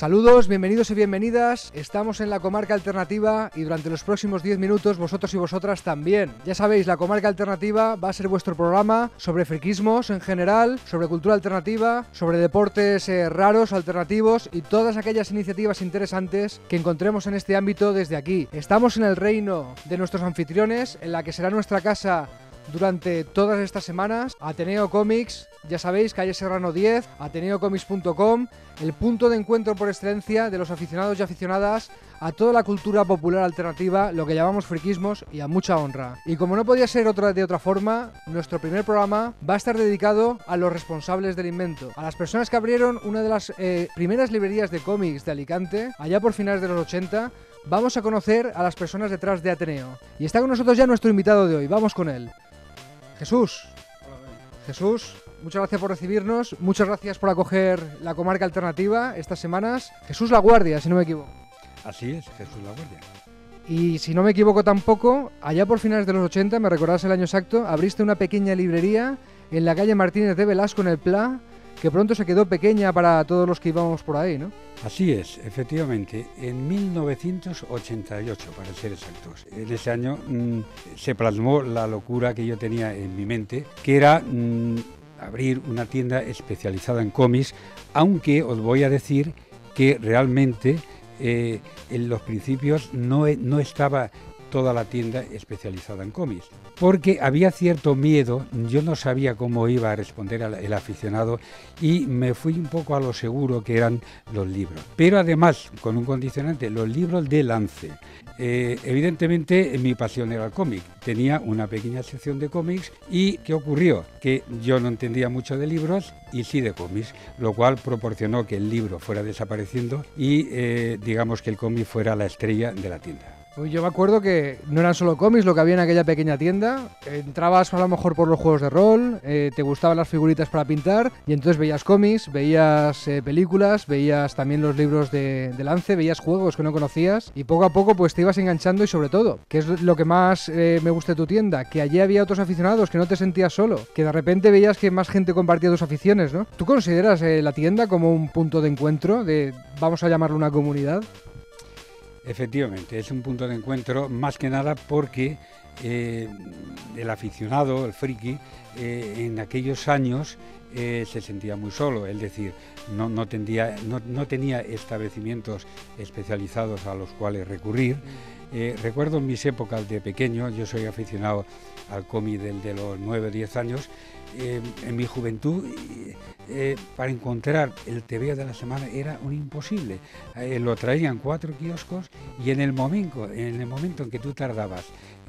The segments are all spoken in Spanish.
Saludos, bienvenidos y bienvenidas. Estamos en la comarca alternativa y durante los próximos 10 minutos vosotros y vosotras también. Ya sabéis, la comarca alternativa va a ser vuestro programa sobre friquismos en general, sobre cultura alternativa, sobre deportes eh, raros, alternativos y todas aquellas iniciativas interesantes que encontremos en este ámbito desde aquí. Estamos en el reino de nuestros anfitriones, en la que será nuestra casa durante todas estas semanas. Ateneo Comics, ya sabéis, calle Serrano 10, ateneocomics.com, el punto de encuentro por excelencia de los aficionados y aficionadas a toda la cultura popular alternativa, lo que llamamos friquismos y a mucha honra. Y como no podía ser otra de otra forma, nuestro primer programa va a estar dedicado a los responsables del invento, a las personas que abrieron una de las eh, primeras librerías de cómics de Alicante, allá por finales de los 80. Vamos a conocer a las personas detrás de Ateneo. Y está con nosotros ya nuestro invitado de hoy. Vamos con él. Jesús. Jesús, muchas gracias por recibirnos, muchas gracias por acoger la comarca alternativa estas semanas. Jesús La Guardia, si no me equivoco. Así es, Jesús La Guardia. Y si no me equivoco tampoco, allá por finales de los 80, me recordarás el año exacto, abriste una pequeña librería en la calle Martínez de Velasco en el Pla, que pronto se quedó pequeña para todos los que íbamos por ahí, ¿no? Así es, efectivamente, en 1988, para ser exactos. En ese año mm, se plasmó la locura que yo tenía en mi mente, que era mm, abrir una tienda especializada en cómics, aunque os voy a decir que realmente eh, en los principios no, e- no estaba toda la tienda especializada en cómics. Porque había cierto miedo, yo no sabía cómo iba a responder el aficionado y me fui un poco a lo seguro que eran los libros. Pero además, con un condicionante, los libros de lance. Eh, evidentemente mi pasión era el cómic. Tenía una pequeña sección de cómics y ¿qué ocurrió? Que yo no entendía mucho de libros y sí de cómics, lo cual proporcionó que el libro fuera desapareciendo y eh, digamos que el cómic fuera la estrella de la tienda. Uy, Yo me acuerdo que no eran solo cómics lo que había en aquella pequeña tienda. Entrabas a lo mejor por los juegos de rol, eh, te gustaban las figuritas para pintar y entonces veías cómics, veías eh, películas, veías también los libros de, de lance, veías juegos que no conocías y poco a poco pues te ibas enganchando y sobre todo, que es lo que más eh, me gusta de tu tienda, que allí había otros aficionados, que no te sentías solo, que de repente veías que más gente compartía tus aficiones, ¿no? ¿Tú consideras eh, la tienda como un punto de encuentro, de vamos a llamarlo una comunidad? Efectivamente, es un punto de encuentro más que nada porque eh, el aficionado, el friki, eh, en aquellos años eh, se sentía muy solo, es decir, no, no, tendía- no- no tenía establecimientos especializados a los cuales recurrir. Eh, recuerdo en mis épocas de pequeño, yo soy aficionado al cómic del de los 9 o 10 años, eh, en mi juventud, eh, para encontrar el TVO de la semana era un imposible. Eh, lo traían cuatro kioscos y en el momento, en el momento en que tú tardabas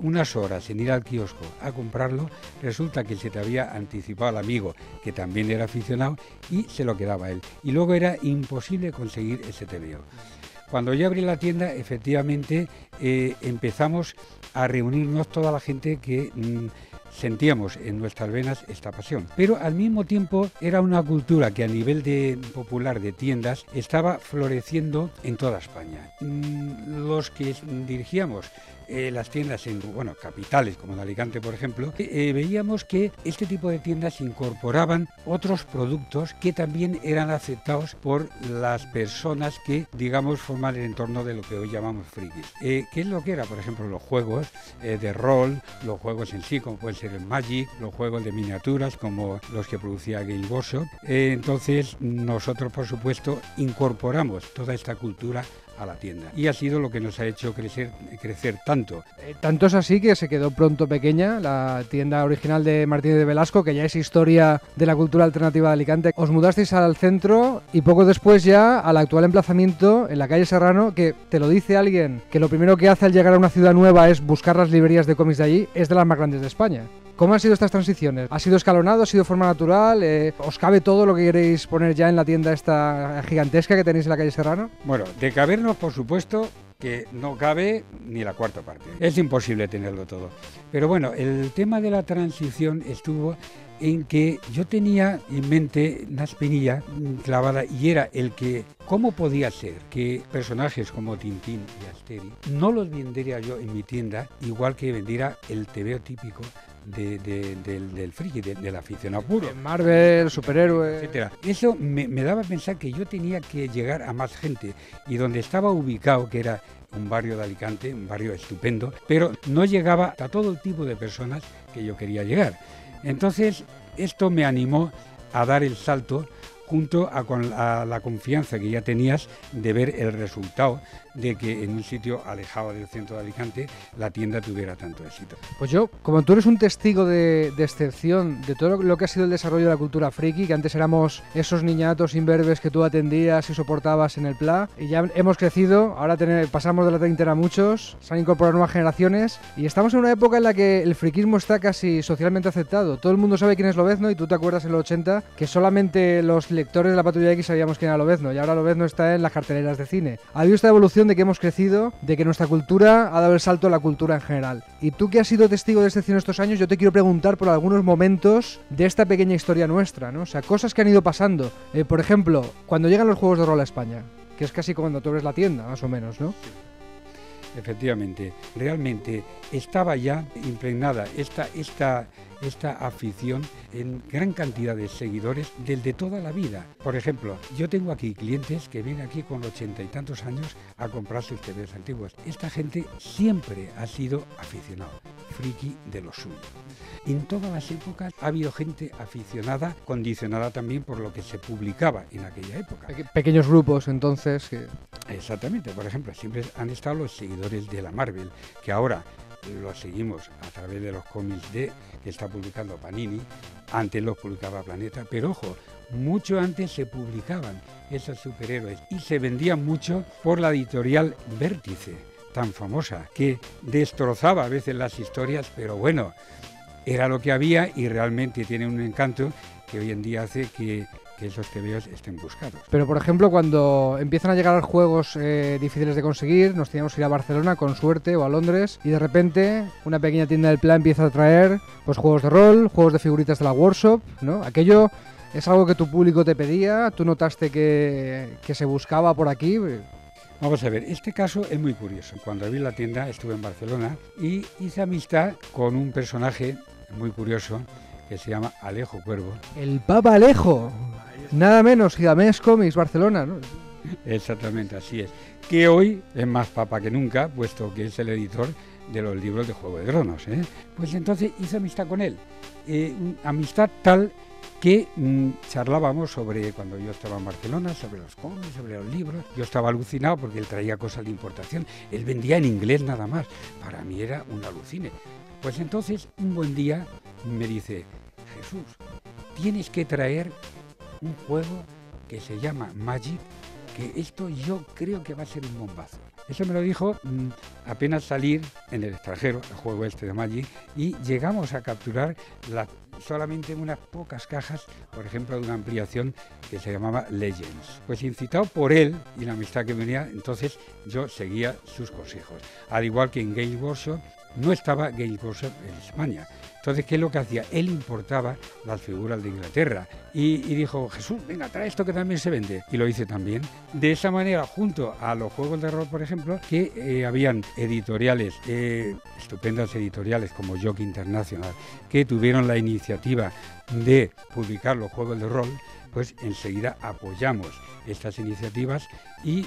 unas horas en ir al kiosco a comprarlo, resulta que se te había anticipado el amigo, que también era aficionado, y se lo quedaba él. Y luego era imposible conseguir ese TVO. Cuando yo abrí la tienda, efectivamente eh, empezamos a reunirnos toda la gente que mm, sentíamos en nuestras venas esta pasión. Pero al mismo tiempo era una cultura que a nivel de popular de tiendas estaba floreciendo en toda España. Mm, Los que dirigíamos eh, las tiendas en bueno, capitales como en Alicante, por ejemplo, eh, veíamos que este tipo de tiendas incorporaban otros productos que también eran aceptados por las personas que, digamos, forman el entorno de lo que hoy llamamos frikis. Eh, ¿Qué es lo que era? Por ejemplo, los juegos de rol, los juegos en sí, como pueden ser el Magic, los juegos de miniaturas, como los que producía Game Workshop. Entonces, nosotros, por supuesto, incorporamos toda esta cultura a la tienda. Y ha sido lo que nos ha hecho crecer, crecer tanto. Eh, tanto es así que se quedó pronto pequeña la tienda original de Martínez de Velasco, que ya es historia de la cultura alternativa de Alicante. Os mudasteis al centro y poco después ya al actual emplazamiento en la calle Serrano, que te lo dice alguien que lo primero que hace al llegar a una ciudad nueva es buscar las librerías de cómics de allí, es de las más grandes de España. ¿Cómo han sido estas transiciones? ¿Ha sido escalonado? ¿Ha sido forma natural? Eh, ¿Os cabe todo lo que queréis poner ya en la tienda esta gigantesca que tenéis en la calle Serrano? Bueno, de cabernos, por supuesto, que no cabe ni la cuarta parte. Es imposible tenerlo todo. Pero bueno, el tema de la transición estuvo en que yo tenía en mente una espinilla clavada y era el que cómo podía ser que personajes como Tintín y Asteri no los vendería yo en mi tienda igual que vendiera el TVO típico de- de- del, del friki, de- del aficionado puro Marvel, superhéroes. etcétera. Eso me, me daba a pensar que yo tenía que llegar a más gente y donde estaba ubicado, que era un barrio de Alicante, un barrio estupendo, pero no llegaba a todo el tipo de personas que yo quería llegar. Entonces, esto me animó a dar el salto junto a, con, a la confianza que ya tenías de ver el resultado de que en un sitio alejado del centro de Alicante la tienda tuviera tanto éxito. Pues yo, como tú eres un testigo de, de excepción de todo lo, que ha sido el desarrollo de la cultura friki, que antes éramos esos niñatos imberbes que tú atendías y soportabas en el PLA, y ya hemos crecido, ahora tener- pasamos de la treintena a muchos, se han incorporado nuevas generaciones, y estamos en una época en la que el friquismo está casi socialmente aceptado. Todo el mundo sabe quién es Lobezno, y tú te acuerdas en los 80 que solamente los lectores de la Patrulla X sabíamos quién era Lobezno, y ahora Lobezno está en las carteleras de cine. Ha habido esta evolución de que hemos crecido, de que nuestra cultura ha dado el salto a la cultura en general. Y tú que has sido testigo de excepción estos años, yo te quiero preguntar por algunos momentos de esta pequeña historia nuestra, ¿no? O sea, cosas que han ido pasando. Eh, por ejemplo, cuando llegan los juegos de rol a España, que es casi cuando tú abres la tienda, más o menos, ¿no? Efectivamente, realmente estaba ya impregnada esta, esta, esta afición en gran cantidad de seguidores del de toda la vida. Por ejemplo, yo tengo aquí clientes que vienen aquí con ochenta y tantos años a comprar sus TVs antiguos. Esta gente siempre ha sido aficionado, friki de lo suyo. En todas las épocas ha habido gente aficionada, condicionada también por lo que se publicaba en aquella época. Peque- pequeños grupos, entonces, que... Exactamente, por ejemplo, siempre han estado los seguidores de la Marvel, que ahora los seguimos a través de los cómics de que está publicando Panini, antes los publicaba Planeta, pero ojo, mucho antes se publicaban esos superhéroes y se vendían mucho por la editorial Vértice, tan famosa, que destrozaba a veces las historias, pero bueno, era lo que había y realmente tiene un encanto que hoy en día hace que, que esos TVOs estén buscados. Pero, por ejemplo, cuando empiezan a llegar juegos eh, difíciles de conseguir, nos teníamos que ir a Barcelona con suerte o a Londres y de repente una pequeña tienda del plan empieza a traer pues juegos de rol, juegos de figuritas de la workshop, ¿no? Aquello es algo que tu público te pedía, tú notaste que, que se buscaba por aquí. Vamos a ver, este caso es muy curioso. Cuando abrí la tienda estuve en Barcelona y hice amistad con un personaje muy curioso que se llama Alejo Cuervo. El Papa Alejo, nada menos, Gigamés Comics, Barcelona, ¿no? Exactamente, así es. Que hoy es más papa que nunca, puesto que es el editor de los libros de Juego de Tronos. ¿eh? Pues entonces hice amistad con él. Eh, amistad tal que mm, charlábamos sobre cuando yo estaba en Barcelona, sobre los cómics, sobre los libros. Yo estaba alucinado porque él traía cosas de importación. Él vendía en inglés nada más. Para mí era un alucine. Pues entonces, un buen día me dice, Jesús, tienes que traer un juego que se llama Magic, que esto yo creo que va a ser un bombazo. Eso me lo dijo mm, apenas salir en el extranjero, el juego este de Magic, y llegamos a capturar la- solamente unas pocas cajas, por ejemplo, de una ampliación que se llamaba Legends. Pues incitado por él y la amistad que venía, entonces yo seguía sus consejos. Al igual que en Game Workshop, no estaba Game Workshop en España. Entonces, ¿qué es lo que hacía? Él importaba las figuras de Inglaterra y, dijo, Jesús, venga, trae esto que también se vende. Y lo hice también. De esa manera, junto a los juegos de rol, por ejemplo, que eh, habían editoriales, eh, estupendas editoriales como Jockey International, que tuvieron la iniciativa de publicar los juegos de rol, pues enseguida apoyamos estas iniciativas y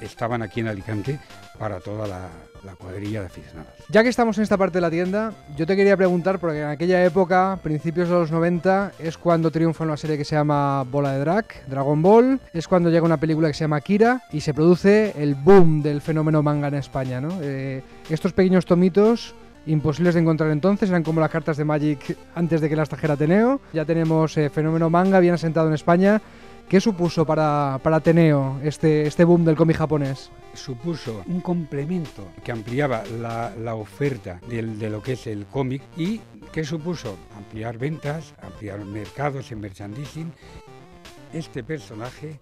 estaban aquí en Alicante para toda la, la cuadrilla de aficionados. Ya que estamos en esta parte de la tienda, yo te quería preguntar, porque en aquella época, principios de los 90, es cuando triunfa una serie que se llama Bola de Drag, Dragon Ball, es cuando llega una película que se llama Kira y se produce el boom del fenómeno manga en España, ¿no? Eh, estos pequeños tomitos imposibles de encontrar entonces, eran como las cartas de Magic antes de que las trajera Ateneo. Ya tenemos eh, fenómeno manga bien asentado en España. ¿Qué supuso para, para Ateneo este, este boom del cómic japonés? supuso un complemento que ampliaba la, la oferta del- de lo que es el cómic y que supuso ampliar ventas, ampliar mercados en merchandising. Este personaje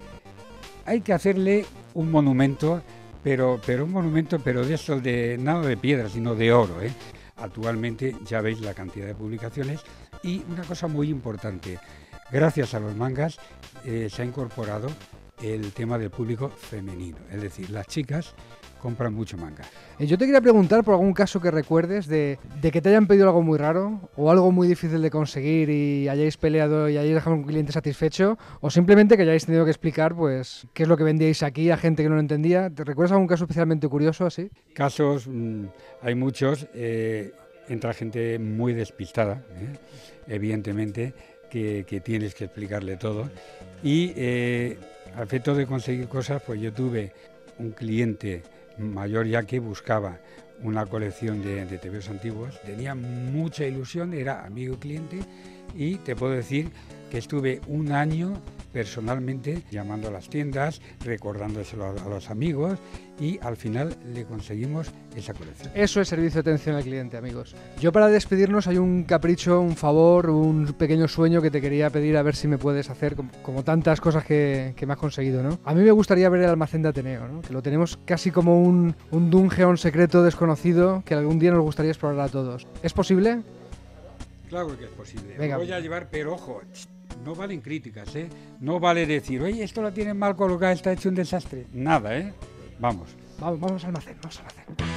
hay que hacerle un monumento, pero, pero un monumento, pero de esos de nada de piedra, sino de oro. ¿eh? Actualmente ya veis la cantidad de publicaciones Y una cosa muy importante, gracias a los mangas eh, se ha incorporado el tema del público femenino, es decir, las chicas compran mucho manga. Eh, Yo te quería preguntar por algún caso que recuerdes de, de que te hayan pedido algo muy raro o algo muy difícil de conseguir y hayáis peleado y hayáis dejado a un cliente satisfecho o simplemente que hayáis tenido que explicar pues qué es lo que vendíais aquí a gente que no lo entendía. ¿Te recuerdas algún caso especialmente curioso así? Casos, mm, hay muchos, eh, entra gente muy despistada, ¿eh? evidentemente, que, que tienes que explicarle todo. Y eh, al efecto de conseguir cosas, pues yo tuve un cliente mayor ya que buscaba una colección de, de antiguos, tenía mucha ilusión, era amigo cliente y te puedo decir estuve un año personalmente llamando a las tiendas, recordándoselo a, los amigos y al final le conseguimos esa colección. Eso es servicio de atención al cliente, amigos. Yo para despedirnos hay un capricho, un favor, un pequeño sueño que te quería pedir a ver si me puedes hacer, como, tantas cosas que, que me has conseguido, ¿no? A mí me gustaría ver el almacén de Ateneo, ¿no? Que lo tenemos casi como un, un dungeon secreto desconocido que algún día nos gustaría explorar a todos. ¿Es posible? Claro que es posible. Venga. Lo voy a llevar, pero ojo, no valen críticas, ¿eh? No vale decir, oye, esto lo tienen mal colocado, está hecho un desastre. Nada, ¿eh? Vamos. Vamos, vamos al almacén, vamos al almacén.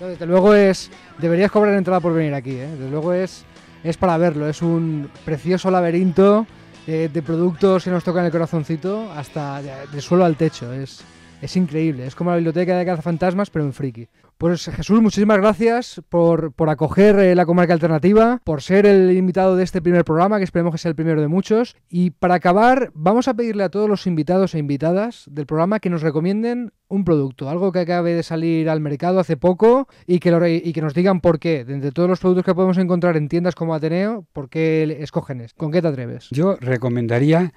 Desde luego es. Deberías cobrar entrada por venir aquí, ¿eh? Desde luego es, es para verlo. Es un precioso laberinto eh, de productos que nos tocan el corazoncito hasta de- del suelo al techo. Es, es increíble. Es como la biblioteca de cazafantasmas, pero en friki. Pues Jesús, muchísimas gracias por, por acoger eh, la comarca alternativa, por ser el invitado de este primer programa, que esperemos que sea el primero de muchos. Y para acabar, vamos a pedirle a todos los invitados e invitadas del programa que nos recomienden un producto, algo que acabe de salir al mercado hace poco y que, lo y que nos digan por qué. De todos los productos que podemos encontrar en tiendas como Ateneo, ¿por qué escogen este? ¿Con qué te atreves? Yo recomendaría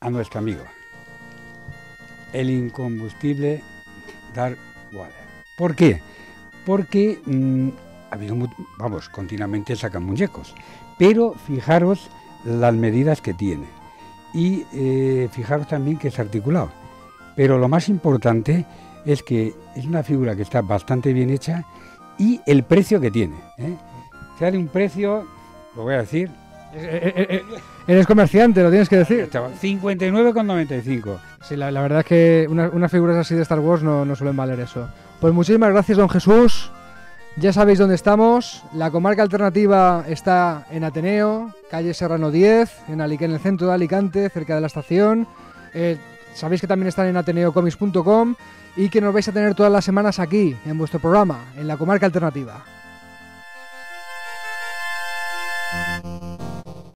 a nuestro amigo el incombustible Dark Water. ¿Por qué? Porque mm, ha habido vamos, continuamente sacan muñecos, pero fijaros las medidas que tiene y eh, fijaros también que es articulado. Pero lo más importante es que es una figura que está bastante bien hecha y el precio que tiene. ¿eh? Sale un precio, lo voy a decir, Eh, eh, eh, Eres comerciante, lo tienes que decir. chaval, 59,95. Sí, la, la verdad es que una- unas figuras así de Star Wars no, no suelen valer eso. Pues muchísimas gracias, don Jesús. Ya sabéis dónde estamos. La comarca alternativa está en Ateneo, calle Serrano 10, en, Alic- en el centro de Alicante, cerca de la estación. Sabéis que también están en ateneocomics.com y que nos vais a tener todas las semanas aquí, en vuestro programa, en la comarca alternativa.